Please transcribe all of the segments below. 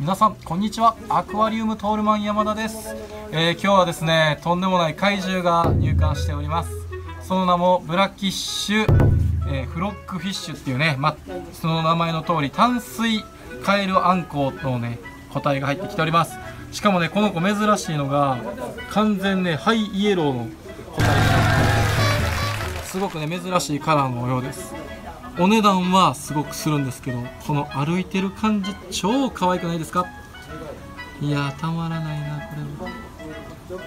皆さんこんにちは。アクアリウムトールマン山田です、えー、今日はですねとんでもない怪獣が入館しております。その名もブラキッシュ、えー、フロックフィッシュっていうね、ま、その名前の通り淡水カエルアンコウのね個体が入ってきております。しかもねこの子珍しいのが完全ねハイイエローの個体すごくね珍しいカラーのようです。お値段はすごくするんですけどこの歩いてる感じ超可愛くないですか？いやたまらないなこれは。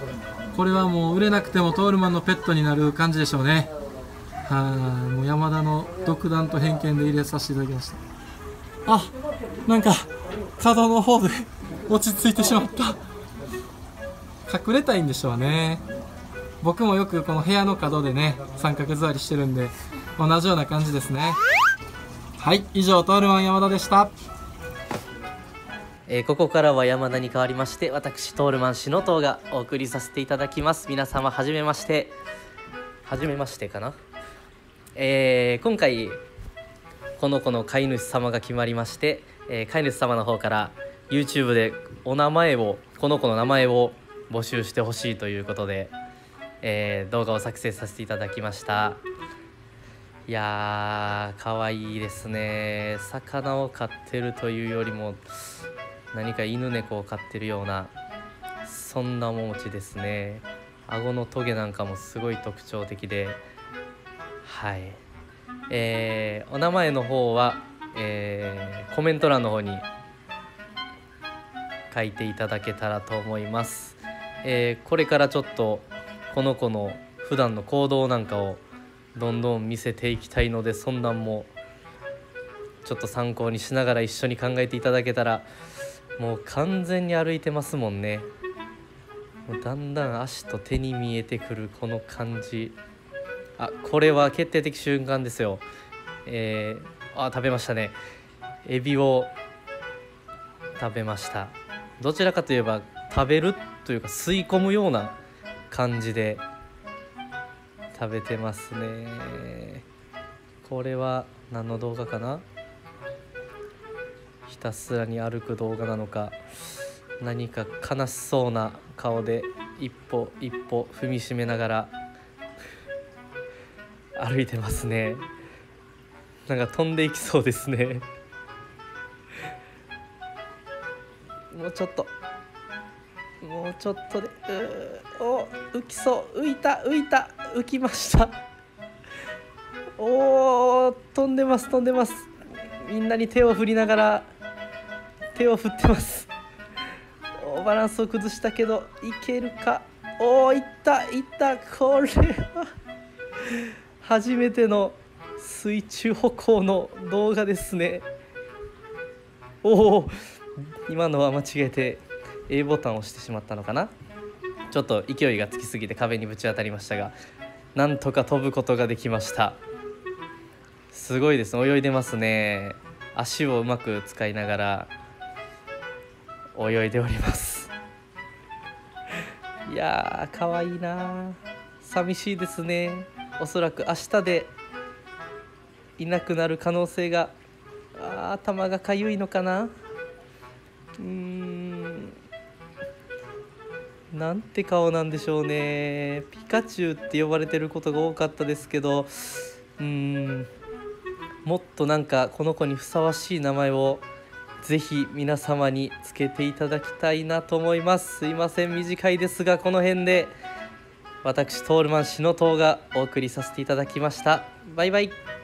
これはもう売れなくてもトールマンのペットになる感じでしょうね。はいもう山田の独断と偏見で入れさせていただきました。あなんか角の方で落ち着いてしまった。隠れたいんでしょうね。僕もよくこの部屋の角でね三角座りしてるんで同じような感じですね。はい以上トールマン山田でした。えー、ここからは山田に変わりまして私トールマン篠藤がお送りさせていただきます。皆様はじめまして。はじめましてかな？えー、今回この子の飼い主様が決まりまして、えー、飼い主様の方から YouTube でお名前をこの子の名前を募集してほしいということでえー、動画を作成させていただきました。いやーかわいいですね。魚を飼ってるというよりも何か犬猫を飼ってるようなそんな面持ちですね。顎のトゲなんかもすごい特徴的で。はい。えー、お名前の方は、えー、コメント欄の方に書いていただけたらと思います、えー、これからちょっとこの子の普段の行動なんかをどんどん見せていきたいのでそんなんもちょっと参考にしながら一緒に考えていただけたらもう完全に歩いてますもんね。もうだんだん足と手に見えてくるこの感じ。あこれは決定的瞬間ですよ。えー、あ食べましたね。エビを食べました。どちらかといえば食べるというか吸い込むような感じで食べてますね。これは何の動画かな？ひたすらに歩く動画なのか。何か悲しそうな顔で一歩一歩踏みしめながら歩いてますね。なんか飛んでいきそうですね。もうちょっと。もうちょっとで。うお浮きそう。浮いた浮いた。浮きました。おお飛んでます飛んでます。みんなに手を振りながら手を振ってます。おバランスを崩したけどいけるか？おおいったいった。これは初めての水中歩行の動画ですね。おお今のは間違えて A ボタンを押してしまったのかな？ちょっと勢いがつきすぎて壁にぶち当たりましたがなんとか飛ぶことができました。すごいです。泳いでますね。足をうまく使いながら泳いでおります。いやーかわいいな。寂しいですね。おそらく明日でいなくなる可能性があ頭がかゆいのかな。うん。なんて顔なんでしょうね。ピカチュウって呼ばれてることが多かったですけどうんもっとなんかこの子にふさわしい名前をぜひ皆様につけていただきたいなと思います。すいません短いですがこの辺で私トールマン篠藤がお送りさせていただきました。バイバイ。